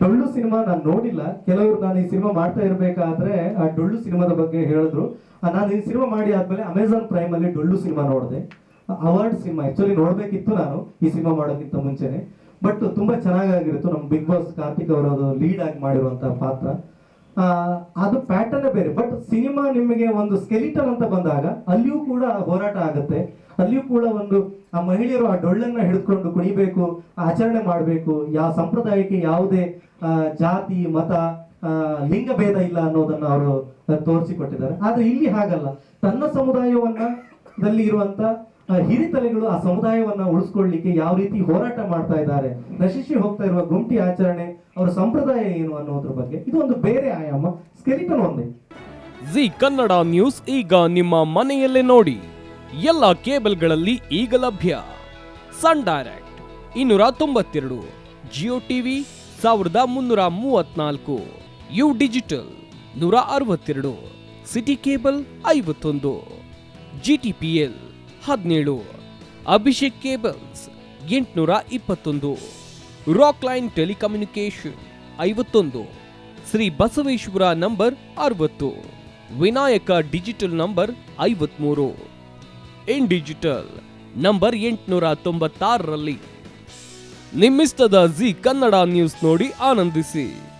ಡೊಳ್ಳು ಸಿನಿಮಾ ನಾನು ನೋಡಿಲ್ಲ. ಕೆಲವರು ನಾನು ಈ ಸಿನಿಮಾ ಮಾಡ್ತಾ ಇರಬೇಕಾದ್ರೆ ಆ ಡೊಳ್ಳು ಸಿನಿಮಾದ ಬಗ್ಗೆ ಹೇಳಿದ್ರು. ನಾನು ಈ ಸಿನಿಮಾ ಮಾಡಿ ಆದ್ಮೇಲೆ ಅಮೆಝಾನ್ ಪ್ರೈಮ್ ಅಲ್ಲಿ ಡೊಳ್ಳು ಸಿನಿಮಾ ನೋಡಿದೆ. ಅವಾರ್ಡ್ ಸಿನಿಮಾ ಆಕ್ಚುಲಿ ನೋಡ್ಬೇಕಿತ್ತು ನಾನು ಈ ಸಿನಿಮಾ ಮಾಡೋಕ್ಕಿಂತ ಮುಂಚೆನೆ. ಬಟ್ ತುಂಬಾ ಚೆನ್ನಾಗಿರುತ್ತೆ ನಮ್ಮ ಬಿಗ್ ಬಾಸ್ ಕಾರ್ತಿಕ್ ಅವರದು ಲೀಡ್ ಆಗಿ ಮಾಡಿರುವಂತಹ ಪಾತ್ರ. ಅದು ಪ್ಯಾಟರ್ನ್ ಬೇರೆ. ಬಟ್ ಸಿನಿಮಾ ನಿಮಗೆ ಒಂದು ಸ್ಕೆಲಿಟನ್ ಅಂತ ಬಂದಾಗ ಅಲ್ಲಿಯೂ ಕೂಡ ಹೋರಾಟ ಆಗುತ್ತೆ. ಅಲ್ಲಿಯೂ ಕೂಡ ಒಂದು ಆ ಮಹಿಳೆಯರು ಆ ಡೊಳ್ಳನ್ನ ಹಿಡಿದುಕೊಂಡು ಕುಣಿಬೇಕು ಆಚರಣೆ ಮಾಡಬೇಕು. ಯಾವ ಸಂಪ್ರದಾಯಕ್ಕೆ ಯಾವುದೇ ಜಾತಿ, ಮತ ಲಿಂಗ ಭೇದ ಇಲ್ಲ ಅನ್ನೋದನ್ನ ಅವರು ತೋರಿಸಿಕೊಟ್ಟಿದ್ದಾರೆ. ಆದ್ರೆ ಇಲ್ಲಿ ಹಾಗಲ್ಲ. ತನ್ನ ಸಮುದಾಯವನ್ನ ದಲ್ಲಿ ಇರುವಂತ ಹಿರಿತಲೆಗಳು ಆ ಸಮುದಾಯವನ್ನ ಉಳಿಸ್ಕೊಳ್ಳಿಕ್ಕೆ ಯಾವ ರೀತಿ ಹೋರಾಟ ಮಾಡ್ತಾ ಇದ್ದಾರೆ. ನಶಿಸಿ ಹೋಗ್ತಾ ಇರುವ ಗುಂಟಿ ಆಚರಣೆ, ಅವರ ಸಂಪ್ರದಾಯ ಏನು ಅನ್ನೋದ್ರ ಬಗ್ಗೆ. ಇದು ಒಂದು ಬೇರೆ ಆಯಾಮ. ಸ್ಕೆಲಿಟನ್ ಒಂದೇ. ಜಿ ಕನ್ನಡ ನ್ಯೂಸ್ ಈಗ ನಿಮ್ಮ ಮನೆಯಲ್ಲೇ ನೋಡಿ. ಎಲ್ಲ ಕೇಬಲ್ಗಳಲ್ಲಿ ಈಗ ಲಭ್ಯ. ಸನ್ ಡೈರೆಕ್ಟ್ ಇನ್ನೂರ ತೊಂಬತ್ತೆರಡು, ಜಿಯೋ ಟಿವಿ ಸಾವಿರದ ಮುನ್ನೂರ ಮೂವತ್ನಾಲ್ಕು ಯು ಡಿಜಿಟಲ್ ನೂರ ಅರವತ್ತೆರಡು, ಸಿಟಿ ಕೇಬಲ್ ಐವತ್ತೊಂದು ಜಿ ಟಿ ಪಿ ಎಲ್ ಹದಿನೇಳು, ಅಭಿಷೇಕ್ ಕೇಬಲ್ಸ್ ಎಂಟುನೂರ ಇಪ್ಪತ್ತೊಂದು, ರಾಕ್ ಲೈನ್ ಟೆಲಿಕಮ್ಯುನಿಕೇಶನ್ ಐವತ್ತೊಂದು, ಶ್ರೀ ಬಸವೇಶ್ವರ ನಂಬರ್ ಅರವತ್ತು, ವಿನಾಯಕ ಡಿಜಿಟಲ್ ನಂಬರ್ ಐವತ್ಮೂರು. ಇನ್ ಡಿಜಿಟಲ್ ನಂಬರ್ ಎಂಟುನೂರ ತೊಂಬತ್ತಾರರಲ್ಲಿ. ನಿಮ್ಮಿಸ್ತದ ಜಿ ಕನ್ನಡ ನ್ಯೂಸ್ ನೋಡಿ ಆನಂದಿಸಿ.